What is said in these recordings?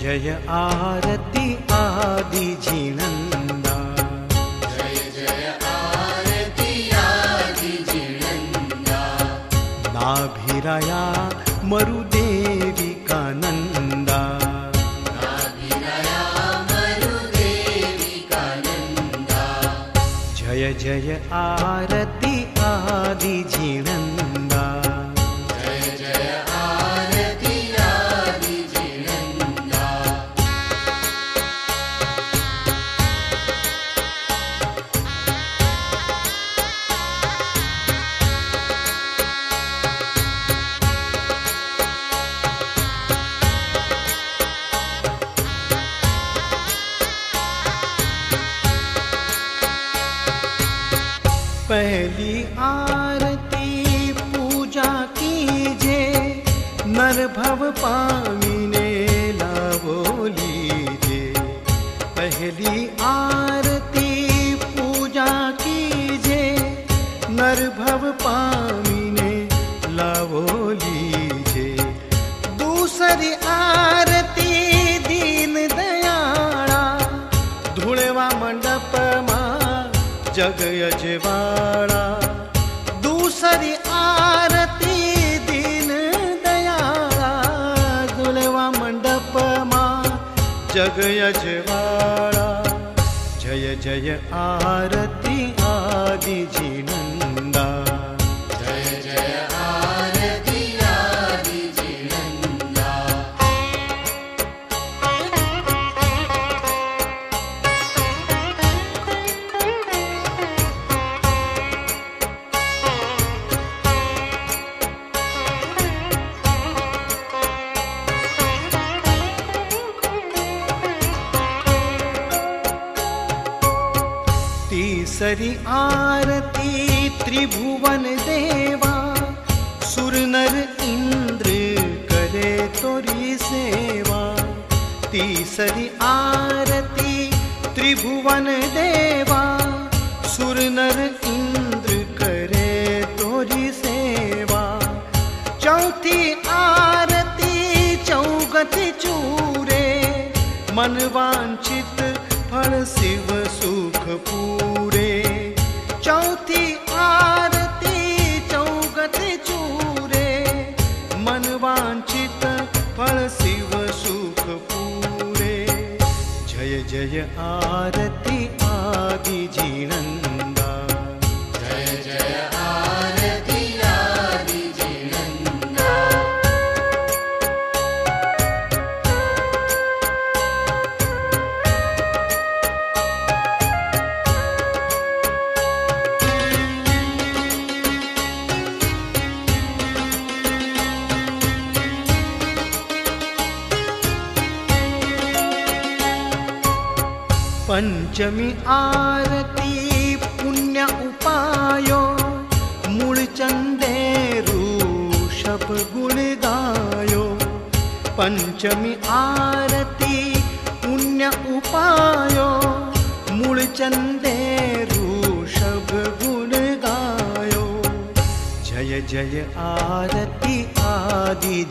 जय आरती आदि नंदा जय जय जिनन्दा। नाभिराया मरुदेवी कानन्दा। जय जय आरती आदि जिनन्दा। पहली आरती पूजा कीजे नर भव पामिने जग अजवाड़ा दूसरी आरती दीन दयाला दुलवा मंडप माँ जग अजवाड़ा जय जय आरती तीसरी आरती, त्रिभुवन देवा। सुर नर इंद्र करे तोरी सेवा। तीसरी आरती, त्रिभुवन देवा। सुर नर इंद्र करे तोरी सेवा। चौथी आरती, चौगत चूरे। मन वांछित फल शिव सुख पूरे। आरती आदि जिनंदा। पंचमी आरती पुण्य उपायो मूळचंदे ऋषभ गुण गायो। पंचमी आरती पुण्य उपायो मूळचंदे ऋषभ गुण गायो। जय जय आरती आदि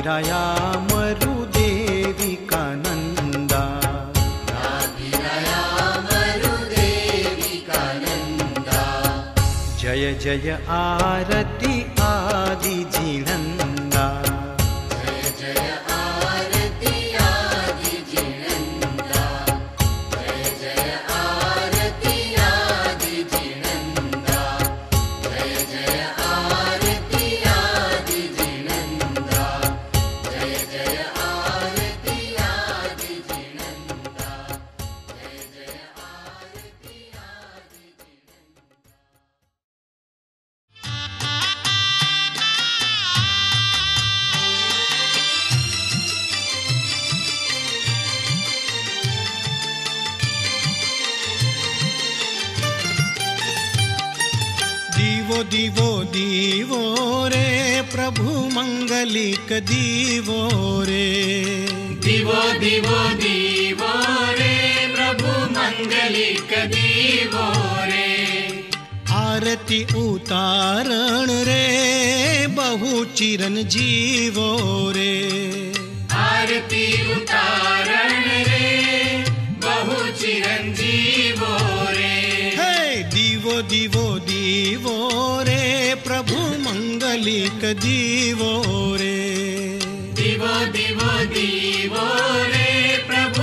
मरुदेविकानन्दा मरुदेविकानन्दा। जय जय आरत। दीवो दीवो रे प्रभु मंगलिक दीवो रे। दिवो दिवो दीवो रे प्रभु मंगलिक दीवो रे। आरती उतारण रे बहु चिरन जीवो रे। आरती उतारण रे बहु चिरंजीवो रे। हे दीवो दीवो मंगलिक दीवो रे। दिव दिव दीवो रे प्रभु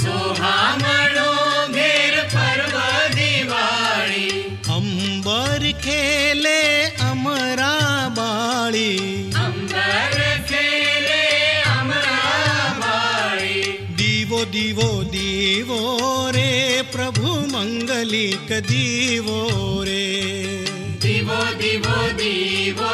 सोहामणो घेर पर्व दिवाळी अंबर खेले अमरा बाळी। अंबर खेले अमराबाई दीवो दीवो दीवो रे प्रभु मंगलिक दीवो रे। दिवो दिवो दीवो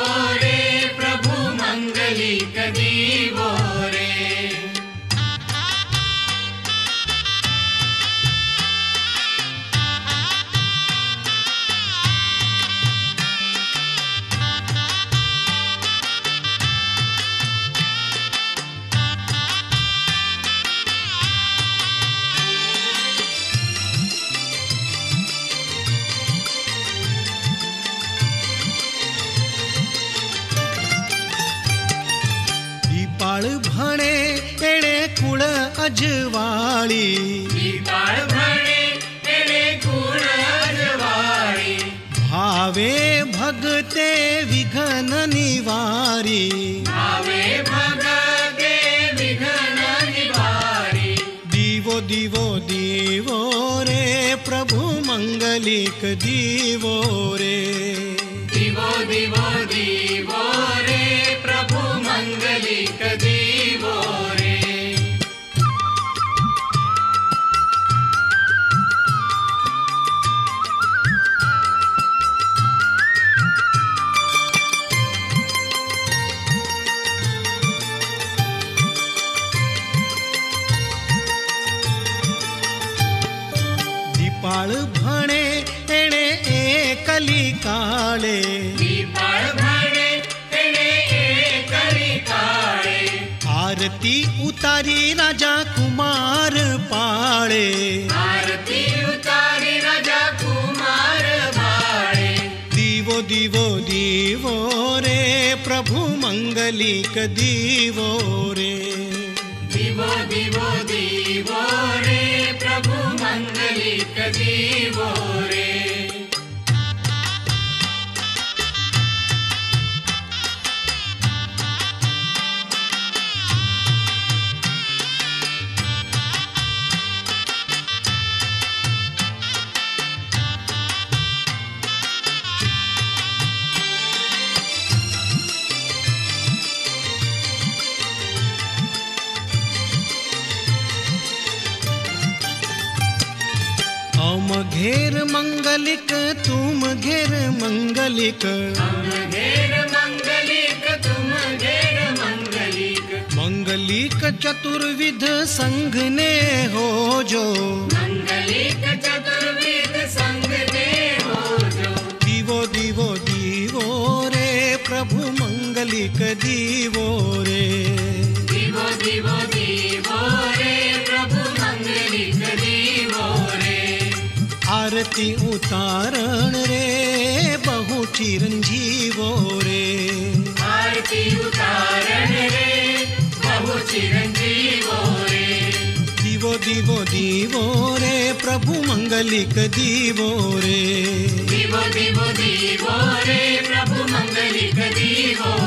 तेरे गुण अजवाळी भावे भगते विघन निवारी। भावे भगते विघ्न निवारी। दीवो दीवो दीवो रे प्रभु मंगलिक दीवो रे। दिवो दिवो दीवो रे उतारी राजा कुमार पाड़े। आरती उतारी राजा कुमार पाड़े। दीवो दीवो दीवो रे प्रभु मंगलिक दीवो रे। दिवो दिवो दीवो रे प्रभु मंगलिक दीवो रे। घेर मंगलिक तुम घेर मंगलिक। हम घेर मंगलिक तुम घेर मंगलिक। मंगलिक चतुर्विध संघ ने हो जो। मंगलिक चतुर्विद संग दे हो जो। दीवो दीवो दीवो रे प्रभु मंगलिक दीवो रे। दिवो दिवो दीवो रे। आरती उतारण रे बहु चिरंजीवो रे। आरती उतारण रे बहु चिरंजीवो रे। दीवो दीवो दीवो रे प्रभु मंगलिक दीवो रे। दिवो दिवो दीवो रे प्रभु मंगलिक दीवो